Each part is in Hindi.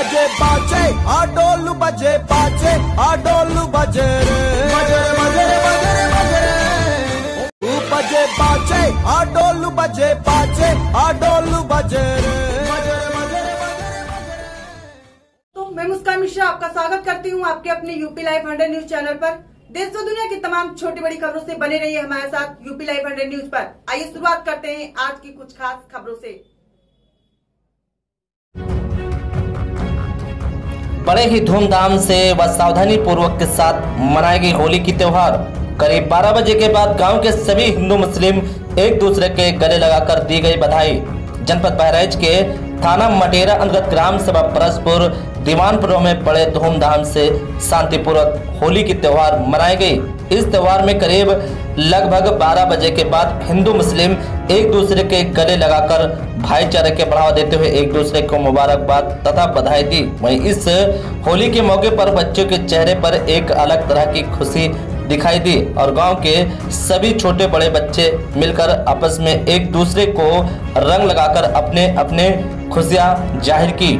बजे बाजे आ डोलू बजे बाजे आ डोलू बजे रे। बजे बजे बजे बजे। बजे बाजे आ डोलू बजे बाजे आ डोलू बजे रे। बजे बजे तो मैं मुस्कान मिश्रा आपका स्वागत करती हूँ आपके अपने UP live hundred news channel पर। देश और दुनिया की तमाम छोटी बड़ी खबरों से बने रहिए हमारे साथ यूपी लाइव हंड्रेड न्यूज़ पर। आइए शुरुआत करते हैं आज की कुछ खास खबरों से। बड़े ही धूमधाम से व सावधानी पूर्वक के साथ मनाई गई होली की त्योहार। करीब 12 बजे के बाद गाँव के सभी हिंदू मुस्लिम एक दूसरे के गले लगाकर दी गई बधाई। जनपद बहराइच के थाना मटेरा अंतर्गत ग्राम सभा परसपुर दीवानपुरों में बड़े धूमधाम से शांतिपूर्वक होली की त्योहार मनाई गई। इस त्योहार में करीब लगभग 12 बजे के बाद हिंदू, मुस्लिम एक दूसरे के गले लगाकर भाईचारे के बढ़ावा देते हुए एक दूसरे को मुबारकबाद तथा बधाई दी। वहीं इस होली के मौके पर बच्चों के चेहरे पर एक अलग तरह की खुशी दिखाई दी और गाँव के सभी छोटे बड़े बच्चे मिलकर आपस में एक दूसरे को रंग लगाकर अपने अपने खुशियाँ ज़ाहिर की।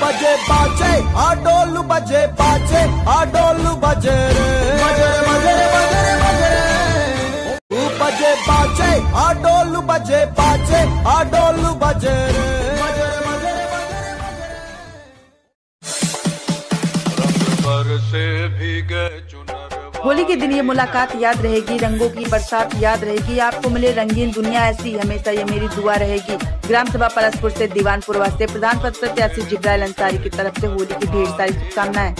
बजे बाजे आ डोल बजे बाजे आ डोल बजे रे। बजे बजे बजे बजे बजे बाजे आ डोल बजे बाजे आ डोल बजे रे। बजे बजे रंग बरसे भीगे होली के दिन ये मुलाकात याद रहेगी, रंगों की बरसात याद रहेगी। आपको मिले रंगीन दुनिया, ऐसी हमेशा ये मेरी दुआ रहेगी। ग्राम सभा परसपुर ऐसी दीवानपुर वास्ते प्रधान पद प्रत्याशी जिब्राइल अंसारी की तरफ़ ऐसी होली की ढेर सारी शुभकामनाएँ।